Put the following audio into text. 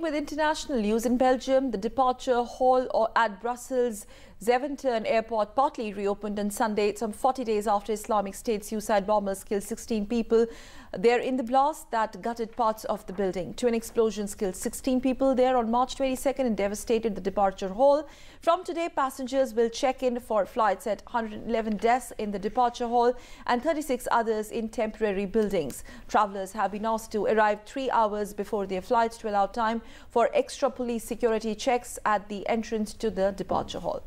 With international news in Belgium, the departure hall at Brussels Zaventem Airport partly reopened on Sunday, some 40 days after Islamic State suicide bombers killed 16 people there in the blast that gutted parts of the building. Twin explosions killed 16 people there on March 22nd and devastated the departure hall. From today, passengers will check in for flights at 111 desks in the departure hall and 36 others in temporary buildings. Travelers have been asked to arrive three hours before their flights to allow time for extra police security checks at the entrance to the departure hall.